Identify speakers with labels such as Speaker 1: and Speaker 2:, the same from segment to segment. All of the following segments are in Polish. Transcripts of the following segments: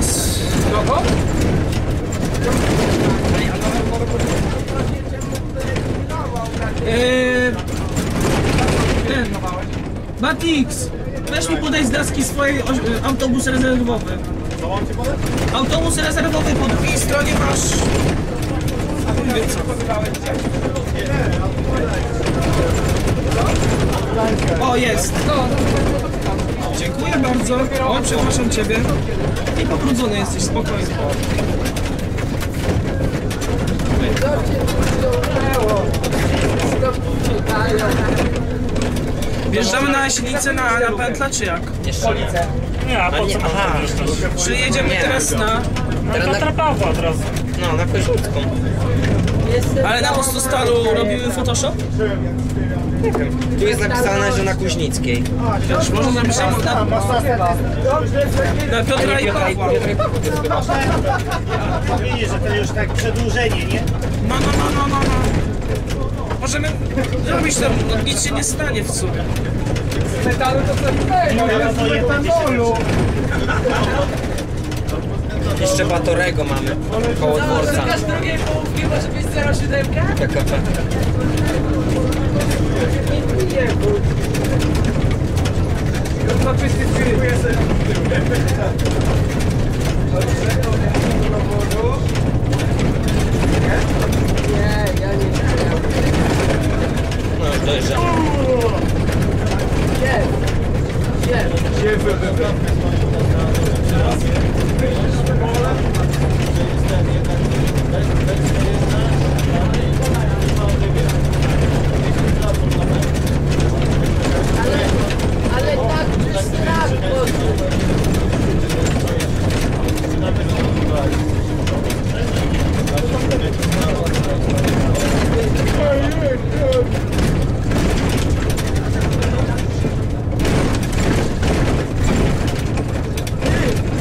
Speaker 1: teraz.
Speaker 2: Kogo?
Speaker 1: Eee, ten. Matix! Weź mi podaj z daski swojej oś- e, autobus rezerwowy. Autobus rezerwowy po drugiej stronie masz. O, jest. Dziękuję bardzo. O, przepraszam Ciebie. I pobrudzony jesteś, spokojnie. Wjeżdżamy na Jasilicę na, na pętlę, czy jak?
Speaker 2: Policę.
Speaker 3: Nie, a po co
Speaker 4: aha.
Speaker 3: wjeżdżać?
Speaker 1: Czy jedziemy
Speaker 4: Nie.
Speaker 1: teraz na...
Speaker 3: No to Trapawła od razu.
Speaker 4: No, na Koźludzką.
Speaker 1: Ale na Mostostalu robiły Photoshop?
Speaker 4: Tu jest napisane, że na Kuźnickiej.
Speaker 1: Wiesz, może napiszemy na, na Piotra i Pawła.
Speaker 5: Widzisz, że to już tak przedłużenie, nie?
Speaker 1: No, no, no, no, no, no. Możemy robić tam, no, nic się nie stanie w sumie.
Speaker 2: Metalu to co innego.
Speaker 5: Teraz to etanolu.
Speaker 4: Jeszcze Batorego mamy. Koło dworca.
Speaker 6: Szukasz drugiej połówki, może być 07?
Speaker 4: PKP.
Speaker 2: To czysty spiryt.
Speaker 6: Nie, ja nie wiem.
Speaker 4: No, dojeżdżamy.
Speaker 6: Gdzie? Gdzie? Ale, ale tak czy strach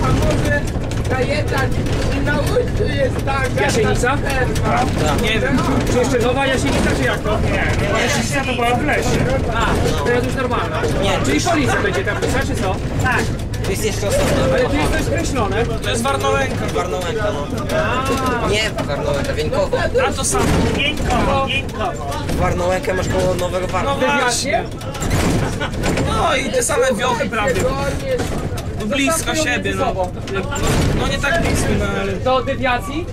Speaker 6: A może Kajetan na łyżce jest
Speaker 2: Jasienica?
Speaker 1: Nie wiem.
Speaker 2: Czy jeszcze nowa jasienica, czy jak to?
Speaker 3: Nie, nie, Jasienica to była w lesie.
Speaker 2: A, to jest już normalna.
Speaker 4: Nie,
Speaker 2: Czyli policja będzie tam pisać, czy co?
Speaker 3: Tak.
Speaker 4: Tu jest jeszcze osobna.
Speaker 2: Ale tu jest coś skreślone.
Speaker 1: To jest Warnołęka.
Speaker 4: Warnołęka, no. Nie, Warnołęka, Wieńkowo.
Speaker 1: A to samo.
Speaker 3: Miękkowo, miękkowo.
Speaker 4: Warnołękę masz koło Nowego
Speaker 1: No
Speaker 4: Warnowa.
Speaker 1: właśnie. No i te same wiochy prawie. No blisko siebie, no. No, no nie tak blisko, no ale...
Speaker 2: Do dewiacji?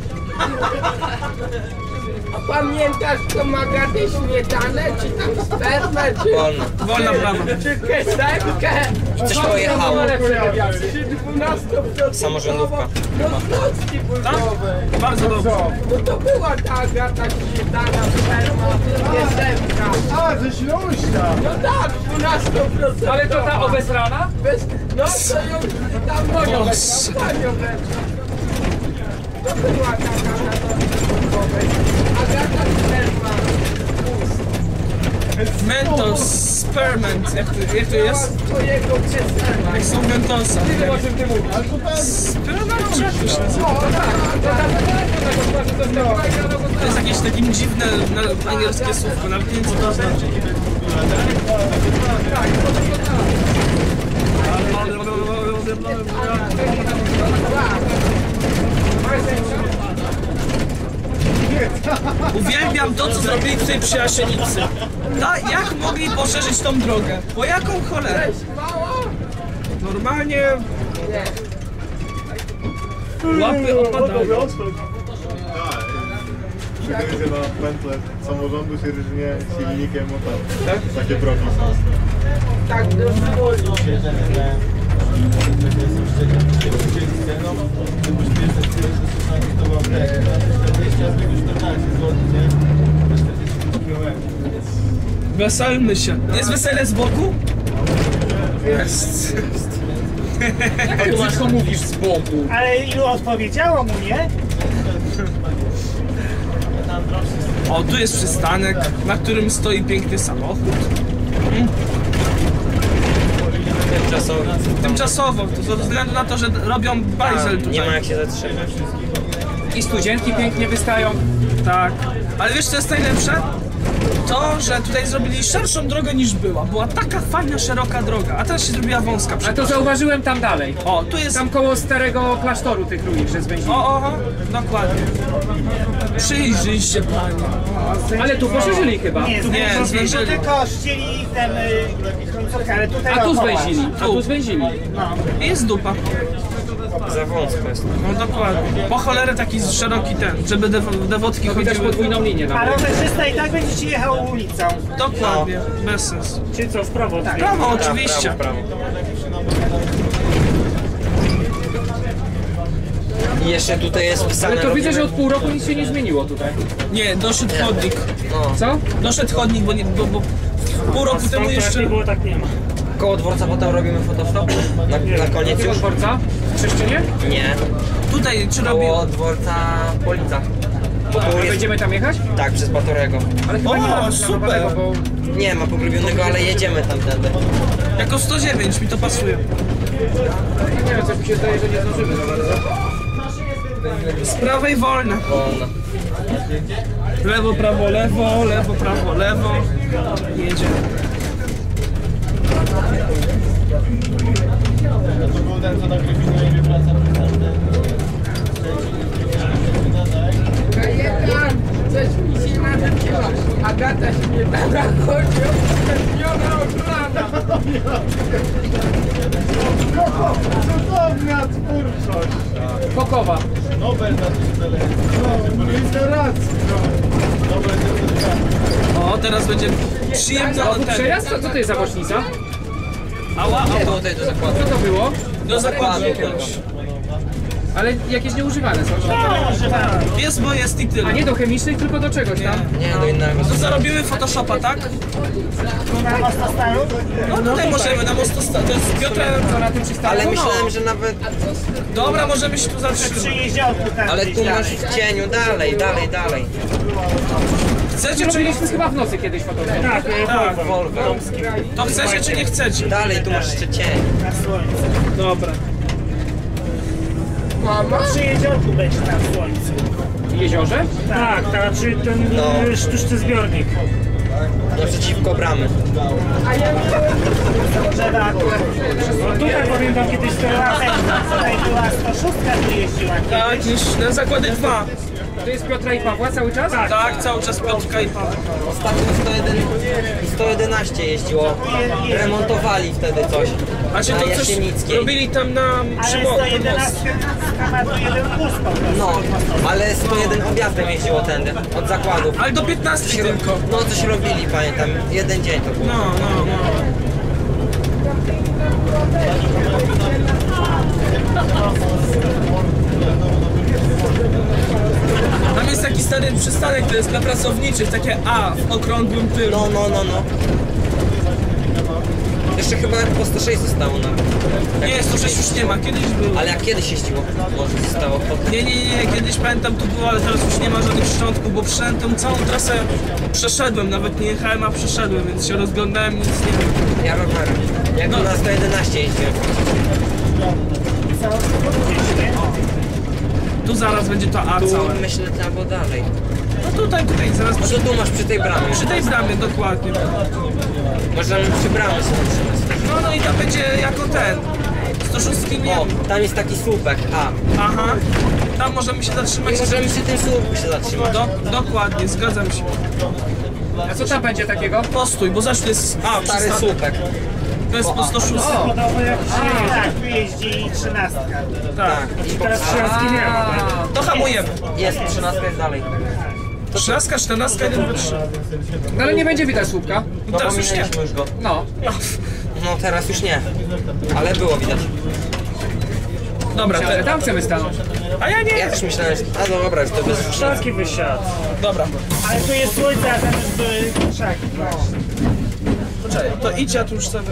Speaker 6: Pamiętasz to magatę śmietanę, czy tam spermę, czy,
Speaker 4: Wolno.
Speaker 1: Wolna prawa.
Speaker 6: czy kesenkę?
Speaker 4: Coś pojechało.
Speaker 2: lepsze dewiacje.
Speaker 6: Czy 12%
Speaker 4: Samorządówka.
Speaker 6: do klocki burzowej.
Speaker 1: Bardzo dobrze.
Speaker 6: No to była ta agata śmietana, sperma, kesenka.
Speaker 5: A, ze Śląska!
Speaker 6: No tak, 12%.
Speaker 2: Ale to ta obezrana?
Speaker 6: Bez, no to ją tam moją wezmą, panią wezmą. To była taka burzowej. Agata sperma.
Speaker 1: Mentos, Sperment. Jak to, jak to jest?
Speaker 6: Twojego.
Speaker 1: Jak są Mentosa.
Speaker 2: Nie wiem o czym ty mówisz.
Speaker 5: Ale to ten...
Speaker 1: Sperment, jak to się nazywa?
Speaker 6: O tak,
Speaker 2: To tam to tak, to tak,
Speaker 1: To jest jakieś takie dziwne na, angielskie słówko, nawet nie wiem co to znaczy. Uwielbiam to, co zrobili tutaj przy Jasienicy. Ta, jak mogli poszerzyć tą drogę? Po jaką cholerę? Normalnie łapy opadają.
Speaker 5: Przygryzie na pętlę samorządu się różnie silnikiem o tam. Takie progi są.
Speaker 6: tak dożyło
Speaker 1: Weselmy się. Jest wesele z boku? Jest.
Speaker 2: Tu masz to mówisz z boku.
Speaker 3: Ale ilu odpowiedziało mu, nie?
Speaker 1: O, tu jest przystanek, na którym stoi piękny samochód.
Speaker 4: Tymczasowo.
Speaker 1: Tymczasowo, to ze względu na to, że robią bajzel
Speaker 4: Nie ma
Speaker 1: tutaj.
Speaker 4: jak się zatrzymać.
Speaker 2: I studzienki pięknie wystają.
Speaker 1: Tak. Ale wiesz co jest najlepsze? to, że tutaj zrobili szerszą drogę niż była. Była taka fajna, szeroka droga, a teraz się zrobiła wąska.
Speaker 2: A to
Speaker 1: przepraszam.
Speaker 2: zauważyłem tam dalej.
Speaker 1: O, tu jest...
Speaker 2: Tam koło starego klasztoru tych ruin, że zwęzili.
Speaker 1: O, o, o, dokładnie. Przyjrzyjcie panie.
Speaker 2: Ale tu poszerzyli chyba.
Speaker 3: Nie,
Speaker 1: Nie,
Speaker 3: tylko ścieli ten y, końcówkę, ale tutaj
Speaker 2: A tu
Speaker 3: dookoła.
Speaker 2: zwęzili, a tu zwęzili.
Speaker 1: Jest dupa.
Speaker 4: Za wąsko jest.
Speaker 1: No dokładnie. Po cholerę taki szeroki ten, żeby dew dewotki
Speaker 2: To widać
Speaker 1: chodziły.
Speaker 2: podwójną linię
Speaker 3: A
Speaker 2: nawet.
Speaker 3: rowerzysta i tak będziecie jechał ulicą.
Speaker 1: Dokładnie, bez sensu.
Speaker 3: Czy co, w prawo? Tak.
Speaker 1: Prawo, oczywiście.
Speaker 4: Prawo, I jeszcze tutaj jest pisane...
Speaker 2: Ale to widzę, że od pół roku nic się nie zmieniło tutaj.
Speaker 1: Nie, doszedł chodnik.
Speaker 2: Co?
Speaker 1: Doszedł chodnik, bo, nie, bo, bo pół roku temu jeszcze...
Speaker 3: nie było, tak nie ma.
Speaker 4: Koło dworca potem robimy fotostop? Na, na koniec
Speaker 2: Jakiego
Speaker 4: już?
Speaker 2: dworca? W Trzeszczynie?
Speaker 4: Nie.
Speaker 1: Tutaj, czy robi...
Speaker 4: Koło dworca Polica. Bo tu jest...
Speaker 2: będziemy tam jechać?
Speaker 4: Tak, przez Batorego.
Speaker 2: Ale chyba
Speaker 1: O,
Speaker 2: nie ma
Speaker 1: super.
Speaker 2: nowego, bo...
Speaker 4: Nie ma pogrubionego, ale jedziemy tamtędy.
Speaker 1: Jako 109 mi to pasuje.
Speaker 2: Nie wiem, coś mi się zdaje, że nie zdążymy za bardzo.
Speaker 1: Z prawej.
Speaker 4: Wolno.
Speaker 1: Lewo, prawo, lewo, lewo, prawo, lewo. Jedziemy.
Speaker 5: Na
Speaker 6: Kajetan, coś mi się narobiła. Agata się nie da chodzi, od rana.
Speaker 5: Cudowna twórczość!
Speaker 2: Kokowa.
Speaker 5: Nobel na tym. No, no. Nobel
Speaker 1: O, teraz będzie przyjemna
Speaker 2: A tu
Speaker 1: ten.
Speaker 2: przejazd? Co, co to jest za bocznica?
Speaker 1: Ała, ała.
Speaker 4: tutaj do zakładu.
Speaker 2: Co to było?
Speaker 1: Do zakładu.
Speaker 2: Ale jakieś nieużywane są.
Speaker 1: Jest, bo jest i tyle.
Speaker 2: A nie do chemicznych, tylko do czegoś tam.
Speaker 4: Nie, do innego.
Speaker 1: To zarobimy Photoshopa, tak?
Speaker 3: Na mostostalu?
Speaker 1: No tutaj możemy, na mostosta. To jest Piotra...
Speaker 2: Co na tym przystanku?
Speaker 4: Ale myślałem, że nawet...
Speaker 1: Dobra, możemy się tu zatrzymać.
Speaker 4: Ale tu masz w cieniu, dalej, dalej, dalej.
Speaker 1: Chcecie czy nie
Speaker 2: Robiliśmy chyba w nocy kiedyś fotografii.
Speaker 3: Tak,
Speaker 1: Tak.
Speaker 4: Volvo.
Speaker 1: To chcecie czy nie chcecie?
Speaker 4: Dalej, tu masz jeszcze cień.
Speaker 3: na słońcu.
Speaker 1: Dobra.
Speaker 6: Mama?
Speaker 3: Przy jeziorku będzie tam w słońcu.
Speaker 2: Jeziorze?
Speaker 3: Tak, tak, czy ten
Speaker 4: No.
Speaker 3: y, sztuczny zbiornik.
Speaker 4: Naprzeciwko bramy.
Speaker 6: A ja
Speaker 3: Drzewa akurat. No tutaj pamiętam kiedyś była tutaj była 106 tu jeździła
Speaker 1: Tak, niż na zakłady dwa.
Speaker 2: To jest Piotra i Pawła cały czas? Tak.
Speaker 1: Tak, cały czas Piotrka i Paweł.
Speaker 4: Ostatnio 101, 111 jeździło. Remontowali wtedy coś.
Speaker 1: A czy
Speaker 4: na
Speaker 1: to coś robili tam na
Speaker 3: Ale
Speaker 1: Przymo- most?
Speaker 3: 111 ma tu jeden bus po prostu.
Speaker 4: No, ale 101 objazdem jeździło tędy, od zakładów.
Speaker 1: Ale do 15 tylko.
Speaker 4: No coś robili, pamiętam. Jeden dzień to było.
Speaker 1: No, no, no. Tam jest taki stary przystanek, to jest dla pracowniczych, takie A w okrągłym tylu.
Speaker 4: No, no, no, no. Jeszcze chyba po 106 zostało nawet.
Speaker 1: Nie, 106 już nie ma, kiedyś było.
Speaker 4: Ale jak kiedyś jeździło? Może zostało po...
Speaker 1: Nie, nie, nie, kiedyś pamiętam tu było, ale teraz już nie ma żadnych szczątków, bo przeszedłem tą całą trasę, przeszedłem, nawet nie jechałem, a przeszedłem, więc się rozglądałem, nic nie wiem.
Speaker 4: Ja rowerem. Jak
Speaker 1: No.
Speaker 4: na 111 jeździłem.
Speaker 1: Tu zaraz będzie to A
Speaker 4: Tu
Speaker 1: całe.
Speaker 4: myślę, że albo dalej.
Speaker 1: Tutaj, tutaj, zaraz przy,
Speaker 4: to tu masz przy tej bramie.
Speaker 1: przy tej bramie, dokładnie.
Speaker 4: Możemy przy bramie sobie.
Speaker 1: No, no i tam będzie jako ten. 106 nie.
Speaker 4: O, tam jest taki słupek. A.
Speaker 1: Aha. Tam możemy się zatrzymać.
Speaker 4: I możemy przy tym słupku się zatrzymać.
Speaker 1: Do, dokładnie, zgadzam się.
Speaker 2: A co tam będzie takiego?
Speaker 1: Postój, bo zawsze jest A,
Speaker 4: Stary słupek.
Speaker 1: To jest po 106.
Speaker 3: Podobno jak się tak, tu jeździ 13.
Speaker 1: Tak.
Speaker 4: I
Speaker 3: Teraz
Speaker 4: po...
Speaker 3: trzynaski nie ma.
Speaker 1: To hamujemy.
Speaker 4: Jest, 13 jest dalej.
Speaker 1: 13, 14, 1, 2, 3.
Speaker 2: No ale nie będzie widać słupka.
Speaker 4: No
Speaker 1: Teraz już nie.
Speaker 4: pominęliśmy już go.
Speaker 2: No.
Speaker 4: No teraz już nie. Ale było widać.
Speaker 1: Dobra,
Speaker 2: Ale
Speaker 1: te,
Speaker 2: tam chcemy stanąć.
Speaker 1: a ja nie.
Speaker 4: Ja też myślałem, że... A no dobra, że to bez...
Speaker 3: Krzaki wysiadł.
Speaker 1: Dobra,
Speaker 3: Ale tu jest słońce, a tam już były krzaki.
Speaker 1: poczekaj, to idź, ja tu już sobie.